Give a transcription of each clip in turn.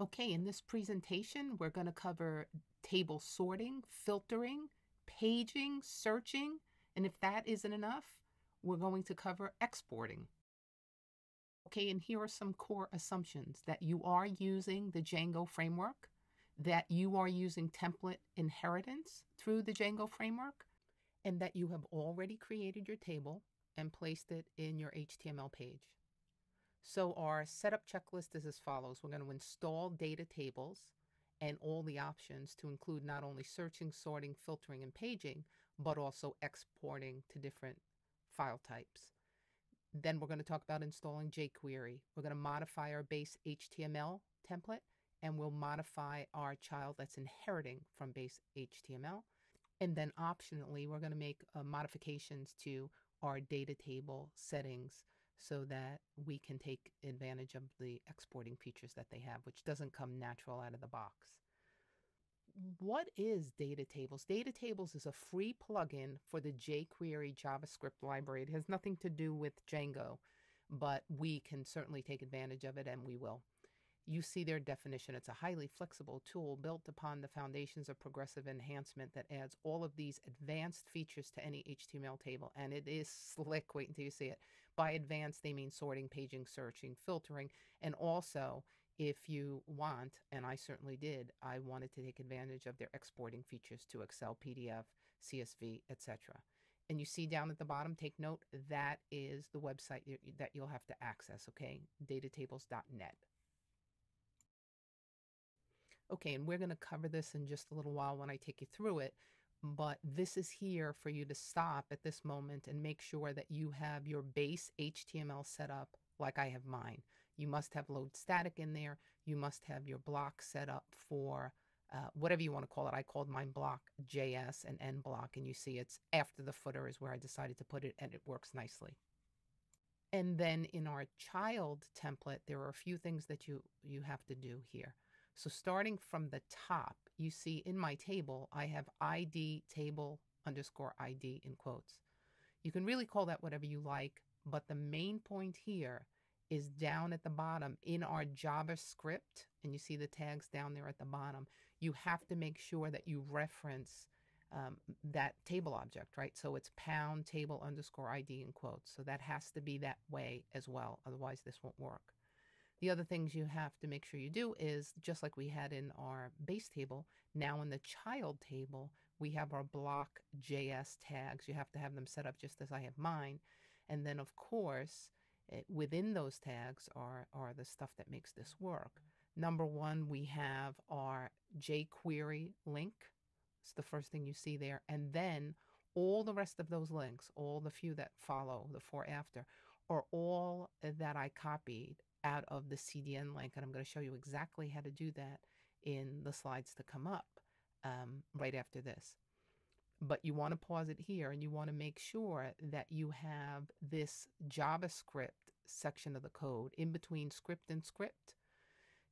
Okay, in this presentation, we're going to cover table sorting, filtering, paging, searching, and if that isn't enough, we're going to cover exporting. Okay, and here are some core assumptions that you are using the Django framework, that you are using template inheritance through the Django framework, and that you have already created your table and placed it in your HTML page. So our setup checklist is as follows. We're going to install data tables and all the options to include not only searching, sorting, filtering, and paging, but also exporting to different file types. Then we're going to talk about installing jQuery. We're going to modify our base HTML template and we'll modify our child that's inheriting from base HTML. And then optionally, we're going to make uh, modifications to our data table settings so that we can take advantage of the exporting features that they have, which doesn't come natural out of the box. What is Data Tables? Data Tables is a free plugin for the jQuery JavaScript library. It has nothing to do with Django, but we can certainly take advantage of it and we will you see their definition. It's a highly flexible tool built upon the foundations of progressive enhancement that adds all of these advanced features to any HTML table. And it is slick. Wait until you see it. By advanced, they mean sorting, paging, searching, filtering, and also if you want, and I certainly did, I wanted to take advantage of their exporting features to Excel, PDF, CSV, etc. And you see down at the bottom, take note, that is the website that you'll have to access, okay? Datatables.net. Okay, and we're going to cover this in just a little while when I take you through it. But this is here for you to stop at this moment and make sure that you have your base HTML set up like I have mine. You must have load static in there. You must have your block set up for uh, whatever you want to call it. I called mine block JS and end block, and you see it's after the footer is where I decided to put it, and it works nicely. And then in our child template, there are a few things that you you have to do here. So starting from the top, you see in my table, I have ID table underscore ID in quotes. You can really call that whatever you like, but the main point here is down at the bottom in our JavaScript, and you see the tags down there at the bottom. You have to make sure that you reference um, that table object, right? So it's pound table underscore ID in quotes. So that has to be that way as well. Otherwise, this won't work. The other things you have to make sure you do is just like we had in our base table, now in the child table, we have our block JS tags. You have to have them set up just as I have mine. And then, of course, it, eh, within those tags are, are the stuff that makes this work. Number one, we have our jQuery link. It's the first thing you see there. And then all the rest of those links, all the few that follow, the four after, are all that I copied out of the CDN link. And I'm going to show you exactly how to do that in the slides to come up um, right after this. But you want to pause it here and you want to make sure that you have this JavaScript section of the code in between script and script.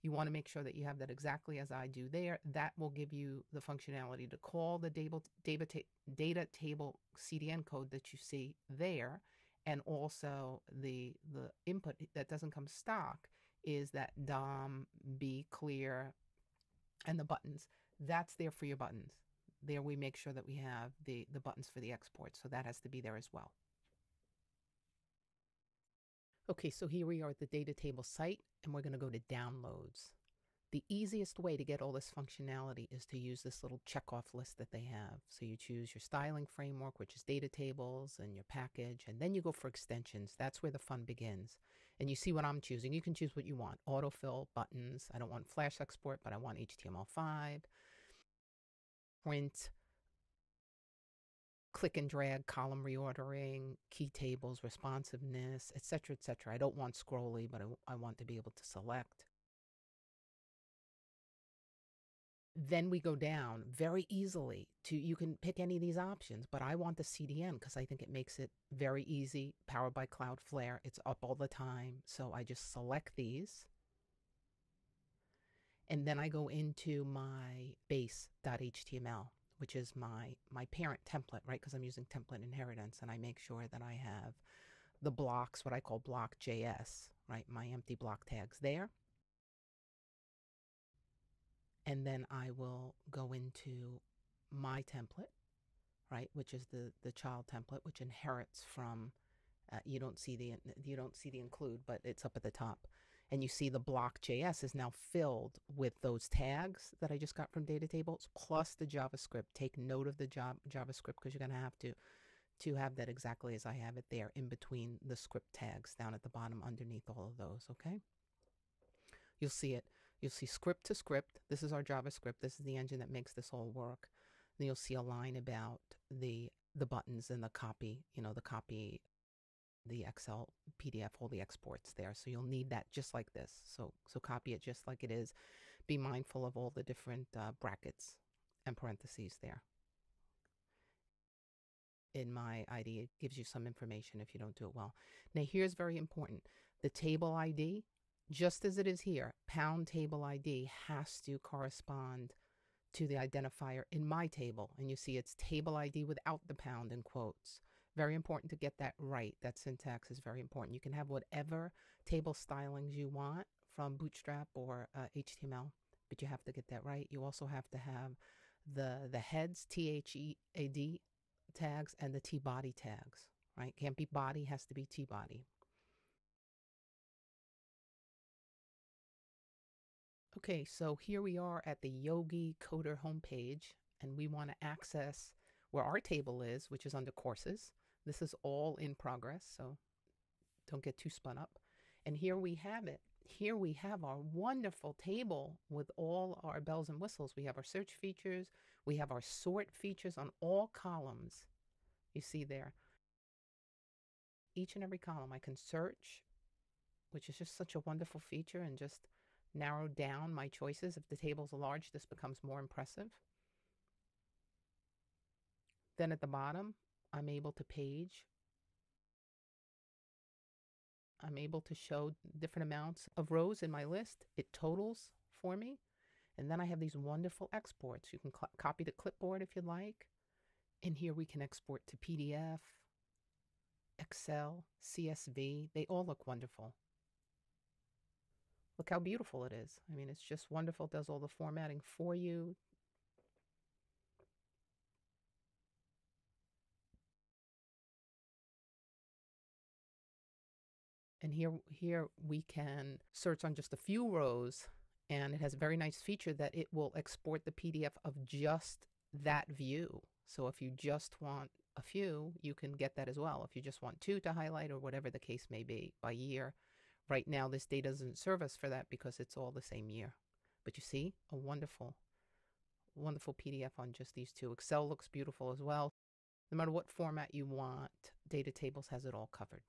You want to make sure that you have that exactly as I do there. That will give you the functionality to call the data, data, data table CDN code that you see there and also the the input that doesn't come stock is that DOM, be clear, and the buttons. That's there for your buttons. There we make sure that we have the, the buttons for the export, so that has to be there as well. Okay, so here we are at the data table site, and we're going to go to downloads. The easiest way to get all this functionality is to use this little checkoff list that they have. So you choose your styling framework, which is data tables, and your package, and then you go for extensions. That's where the fun begins. And you see what I'm choosing. You can choose what you want autofill, buttons. I don't want Flash export, but I want HTML5, print, click and drag, column reordering, key tables, responsiveness, etc., etc. I don't want scrolly, but I, I want to be able to select. Then we go down very easily to you can pick any of these options but i want the cdn because i think it makes it very easy powered by cloudflare it's up all the time so i just select these. And then i go into my base.html which is my my parent template right because i'm using template inheritance and i make sure that i have the blocks what i call block js right my empty block tags there and then I will go into my template, right, which is the the child template, which inherits from. Uh, you don't see the you don't see the include, but it's up at the top, and you see the block JS is now filled with those tags that I just got from data tables plus the JavaScript. Take note of the job JavaScript because you're going to have to to have that exactly as I have it there in between the script tags down at the bottom underneath all of those, okay? You'll see it. You'll see script to script. This is our JavaScript. This is the engine that makes this all work. Then you'll see a line about the the buttons and the copy, you know, the copy, the Excel, PDF, all the exports there. So you'll need that just like this. So so copy it just like it is. Be mindful of all the different uh, brackets and parentheses there. In my ID, it gives you some information if you don't do it well. Now here's very important. The table ID, just as it is here, pound table ID has to correspond to the identifier in my table. And you see it's table ID without the pound in quotes. Very important to get that right. That syntax is very important. You can have whatever table stylings you want from Bootstrap or uh, HTML, but you have to get that right. You also have to have the the heads T H E A D tags and the T body tags. Right? Can't be body, has to be T body. Okay, so here we are at the Yogi Coder homepage, and we want to access where our table is, which is under courses. This is all in progress, so don't get too spun up. And here we have it. Here we have our wonderful table with all our bells and whistles. We have our search features, we have our sort features on all columns. You see there. Each and every column I can search, which is just such a wonderful feature and just narrow down my choices. If the table's large, this becomes more impressive. Then at the bottom, I'm able to page. I'm able to show different amounts of rows in my list. It totals for me. And then I have these wonderful exports. You can copy the clipboard if you'd like. And here we can export to PDF, Excel, CSV. They all look wonderful. Look how beautiful it is. I mean, it's just wonderful. It does all the formatting for you. And here, here we can search on just a few rows and it has a very nice feature that it will export the PDF of just that view. So if you just want a few, you can get that as well. If you just want two to highlight or whatever the case may be by year, Right now, this data doesn't serve us for that because it's all the same year. But you see, a wonderful, wonderful PDF on just these two. Excel looks beautiful as well. No matter what format you want, Data Tables has it all covered.